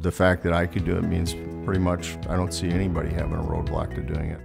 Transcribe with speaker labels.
Speaker 1: The fact that I could do it means pretty much I don't see anybody having a roadblock to doing it.